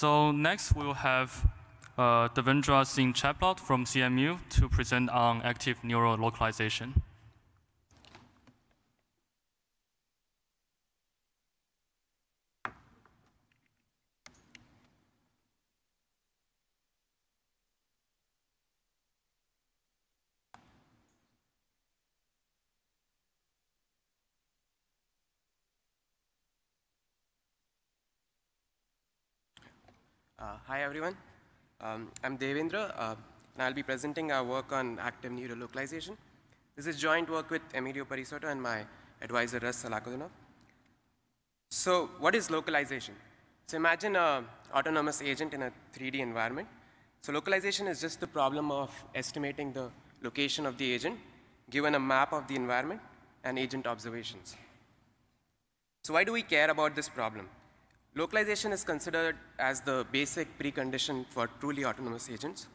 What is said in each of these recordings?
So next we'll have uh, Devendra Singh Chaplot from CMU to present on active neural localization. Uh, hi, everyone. Um, I'm Devendra, uh, and I'll be presenting our work on active neural localization. This is joint work with Emilio Parisotto and my advisor, Russ Salakhutdinov. So what is localization? So imagine an autonomous agent in a 3D environment. So localization is just the problem of estimating the location of the agent given a map of the environment and agent observations. So why do we care about this problem? Localization is considered as the basic precondition for truly autonomous agents.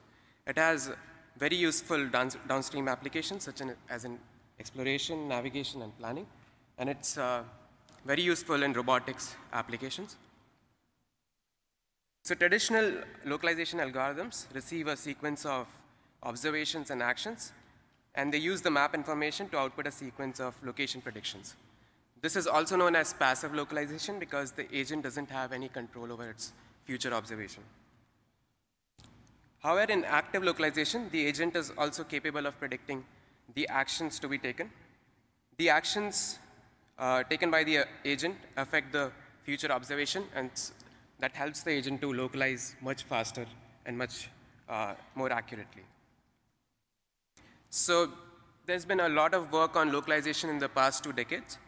It has very useful downstream applications, such as in exploration, navigation, and planning. And it's uh, very useful in robotics applications. So traditional localization algorithms receive a sequence of observations and actions, and they use the map information to output a sequence of location predictions. This is also known as passive localization because the agent doesn't have any control over its future observation. However, in active localization, the agent is also capable of predicting the actions to be taken. The actions uh, taken by the agent affect the future observation, and that helps the agent to localize much faster and much uh, more accurately. So there's been a lot of work on localization in the past two decades.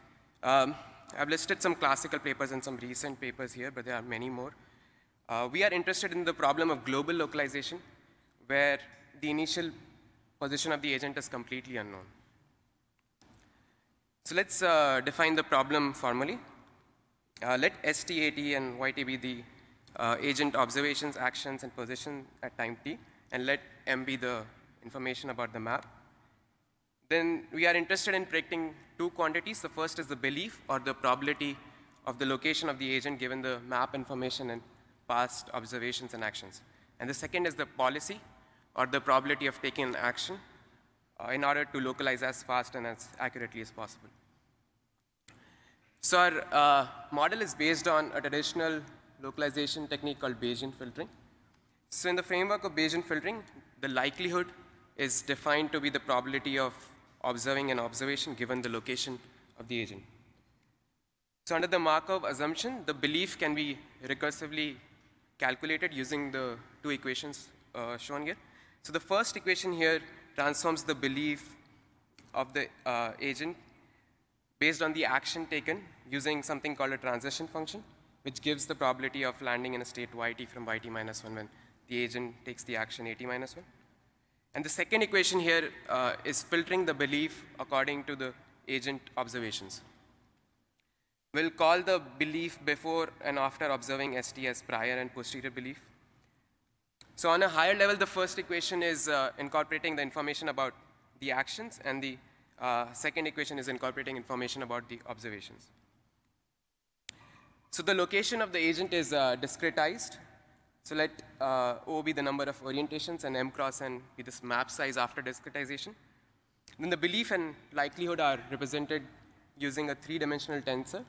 Um, I've listed some classical papers and some recent papers here, but there are many more. Uh, we are interested in the problem of global localization, where the initial position of the agent is completely unknown. So let's uh, define the problem formally. Uh, let STAT and YT be the uh, agent observations, actions, and position at time t, and let M be the information about the map. Then we are interested in predicting two quantities. The first is the belief or the probability of the location of the agent given the map information and past observations and actions. And the second is the policy or the probability of taking an action uh, in order to localize as fast and as accurately as possible. So our uh, model is based on a traditional localization technique called Bayesian filtering. So in the framework of Bayesian filtering, the likelihood is defined to be the probability of observing an observation given the location of the agent. So under the Markov assumption, the belief can be recursively calculated using the two equations uh, shown here. So the first equation here transforms the belief of the uh, agent based on the action taken using something called a transition function, which gives the probability of landing in a state yt from yt minus 1 when the agent takes the action at minus 1. And the second equation here uh, is filtering the belief according to the agent observations. We'll call the belief before and after observing ST as prior and posterior belief. So on a higher level, the first equation is uh, incorporating the information about the actions, and the uh, second equation is incorporating information about the observations. So the location of the agent is uh, discretized so let uh, O be the number of orientations and M cross N be this map size after discretization. Then the belief and likelihood are represented using a three-dimensional tensor,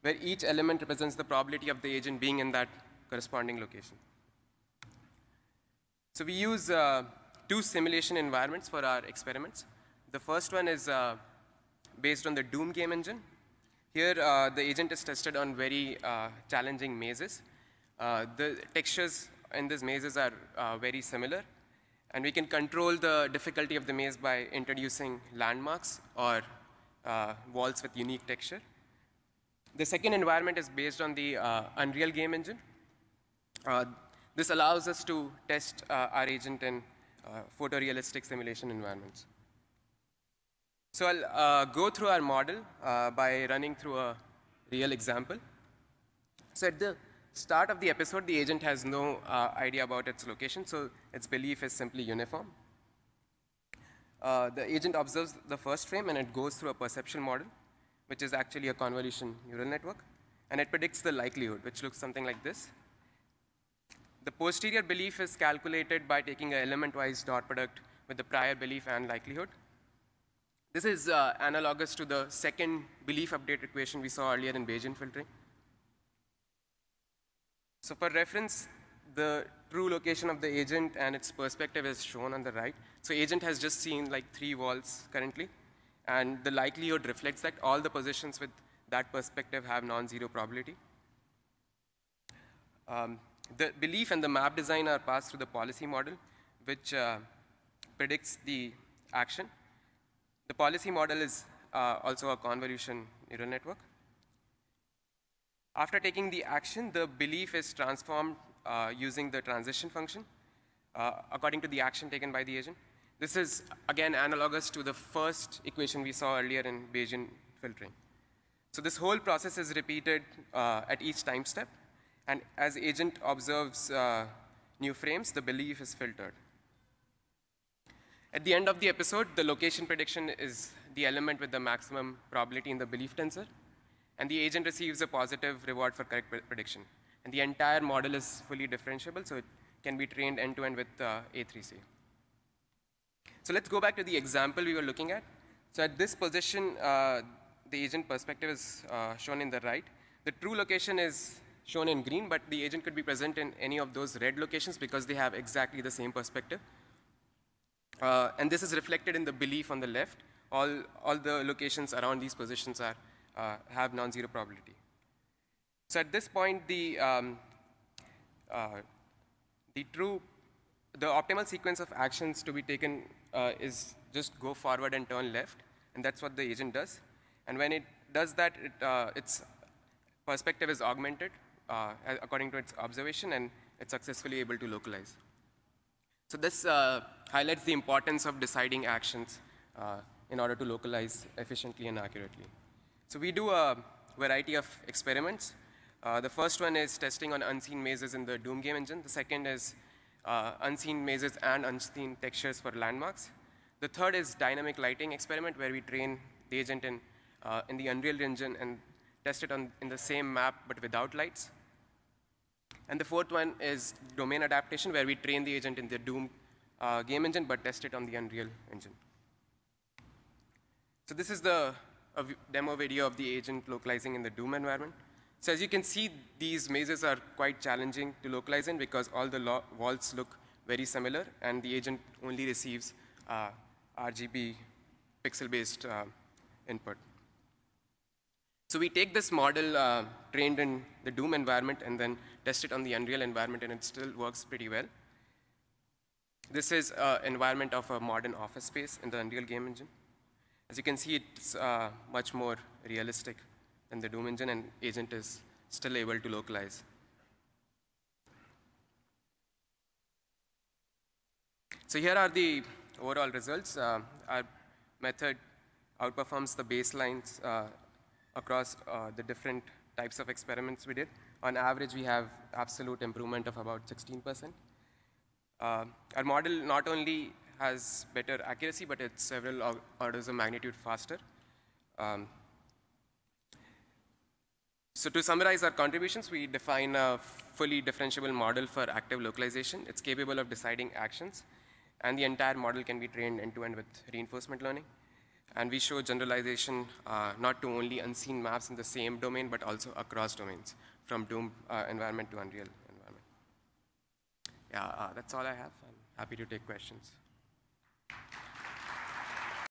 where each element represents the probability of the agent being in that corresponding location. So we use uh, two simulation environments for our experiments. The first one is uh, based on the Doom game engine. Here, uh, the agent is tested on very uh, challenging mazes. Uh, the textures in these mazes are uh, very similar. And we can control the difficulty of the maze by introducing landmarks or uh, walls with unique texture. The second environment is based on the uh, Unreal game engine. Uh, this allows us to test our agent in photorealistic simulation environments. So I'll go through our model by running through a real example. So at the start of the episode, the agent has no uh, idea about its location, so its belief is simply uniform. Uh, the agent observes the first frame, and it goes through a perception model, which is actually a convolution neural network. And it predicts the likelihood, which looks something like this. The posterior belief is calculated by taking an element-wise dot product with the prior belief and likelihood. This is uh, analogous to the second belief update equation we saw earlier in Bayesian filtering. So for reference, the true location of the agent and its perspective is shown on the right. So agent has just seen like three walls currently, and the likelihood reflects that all the positions with that perspective have non-zero probability. Um, the belief and the map design are passed through the policy model, which uh, predicts the action. The policy model is uh, also a convolution neural network. After taking the action, the belief is transformed uh, using the transition function uh, according to the action taken by the agent. This is, again, analogous to the first equation we saw earlier in Bayesian filtering. So this whole process is repeated uh, at each time step. And as agent observes uh, new frames, the belief is filtered. At the end of the episode, the location prediction is the element with the maximum probability in the belief tensor. And the agent receives a positive reward for correct prediction. And the entire model is fully differentiable, so it can be trained end-to-end -end with uh, A3C. So let's go back to the example we were looking at. So at this position, uh, the agent perspective is uh, shown in the right. The true location is shown in green, but the agent could be present in any of those red locations because they have exactly the same perspective. Uh, and this is reflected in the belief on the left. All, all the locations around these positions are, uh, have non-zero probability. So at this point, the, um, uh, the true, the optimal sequence of actions to be taken uh, is just go forward and turn left, and that's what the agent does. And when it does that, it, uh, its perspective is augmented uh, according to its observation, and it's successfully able to localize. So this uh, highlights the importance of deciding actions in order to localize efficiently and accurately. So we do a variety of experiments. Uh, the first one is testing on unseen mazes in the Doom game engine. The second is uh, unseen mazes and unseen textures for landmarks. The third is dynamic lighting experiment where we train the agent in, uh, in the Unreal Engine and test it on, in the same map but without lights. And the fourth one is domain adaptation, where we train the agent in the Doom uh, game engine, but test it on the Unreal engine. So this is the demo video of the agent localizing in the Doom environment. So as you can see, these mazes are quite challenging to localize in because all the walls look very similar, and the agent only receives uh, RGB pixel-based uh, input. So we take this model uh, trained in the Doom environment and then test it on the Unreal environment, and it still works pretty well. This is an environment of a modern office space in the Unreal game engine. As you can see, it's uh, much more realistic than the Doom engine, and agent is still able to localize. So here are the overall results. Uh, our method outperforms the baselines uh, across uh, the different types of experiments we did. On average, we have absolute improvement of about 16%. Uh, our model not only has better accuracy, but it's several orders of magnitude faster. Um, so to summarize our contributions, we define a fully differentiable model for active localization. It's capable of deciding actions, and the entire model can be trained end-to-end -end with reinforcement learning. And we show generalization uh, not to only unseen maps in the same domain, but also across domains, from Doom uh, environment to Unreal environment. Yeah, uh, that's all I have. I'm happy to take questions.